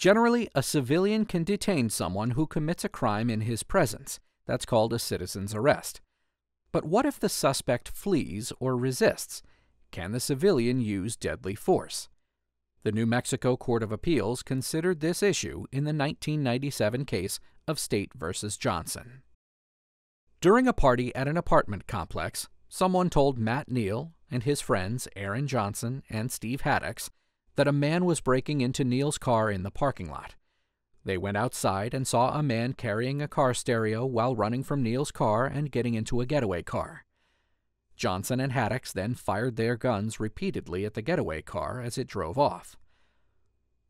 Generally, a civilian can detain someone who commits a crime in his presence. That's called a citizen's arrest. But what if the suspect flees or resists? Can the civilian use deadly force? The New Mexico Court of Appeals considered this issue in the 1997 case of State v. Johnson. During a party at an apartment complex, someone told Matt Neel and his friends Aaron Johnson and Steve Haddox that a man was breaking into Neel's car in the parking lot. They went outside and saw a man carrying a car stereo while running from Neel's car and getting into a getaway car. Johnson and Haddox then fired their guns repeatedly at the getaway car as it drove off.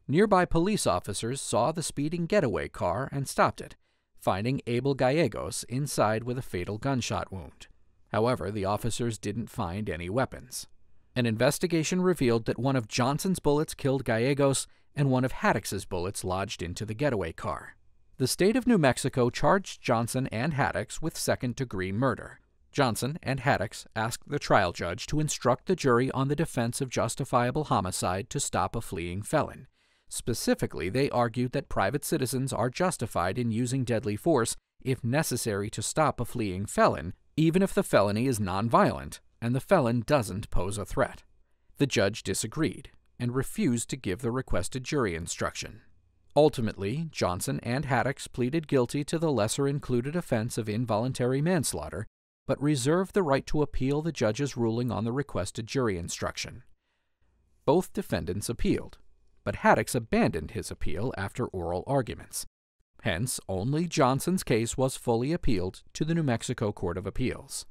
Nearby police officers saw the speeding getaway car and stopped it, finding Abel Gallegos inside with a fatal gunshot wound. However, the officers didn't find any weapons. An investigation revealed that one of Johnson's bullets killed Gallegos and one of Haddox's bullets lodged into the getaway car. The state of New Mexico charged Johnson and Haddox with second degree murder. Johnson and Haddox asked the trial judge to instruct the jury on the defense of justifiable homicide to stop a fleeing felon. Specifically, they argued that private citizens are justified in using deadly force if necessary to stop a fleeing felon, even if the felony is nonviolent and the felon doesn't pose a threat. The judge disagreed and refused to give the requested jury instruction. Ultimately, Johnson and Haddox pleaded guilty to the lesser included offense of involuntary manslaughter but reserved the right to appeal the judge's ruling on the requested jury instruction. Both defendants appealed, but Haddox abandoned his appeal after oral arguments. Hence, only Johnson's case was fully appealed to the New Mexico Court of Appeals.